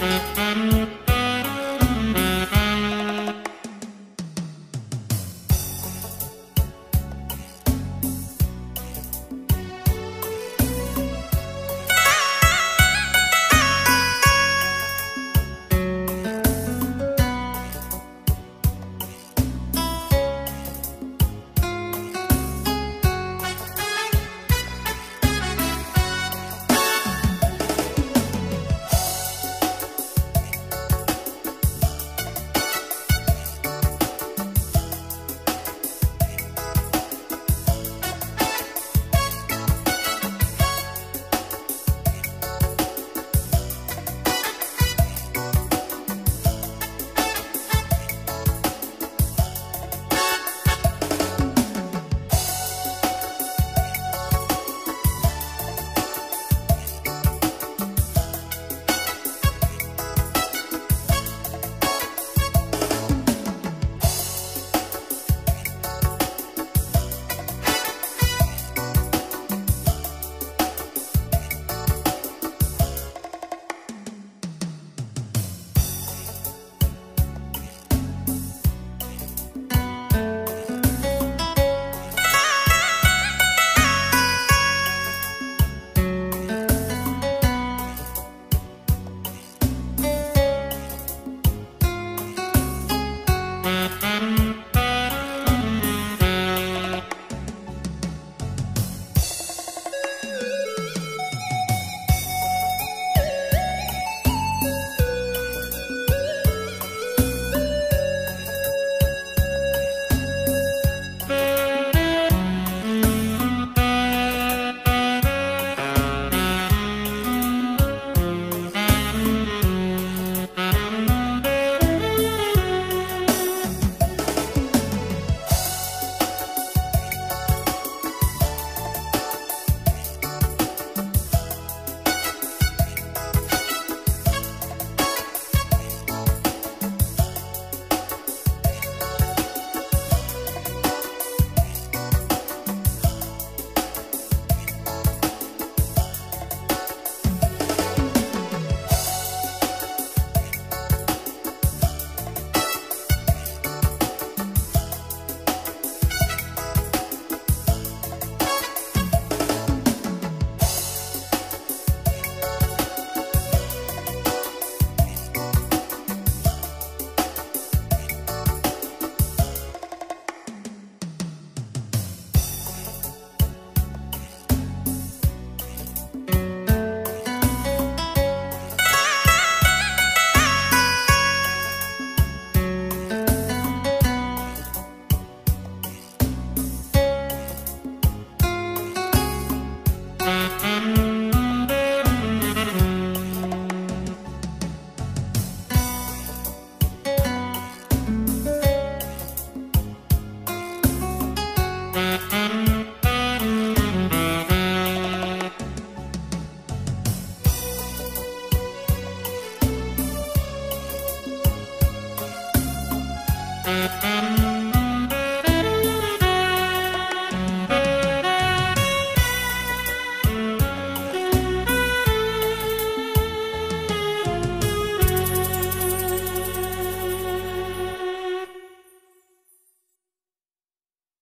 Mm-hmm.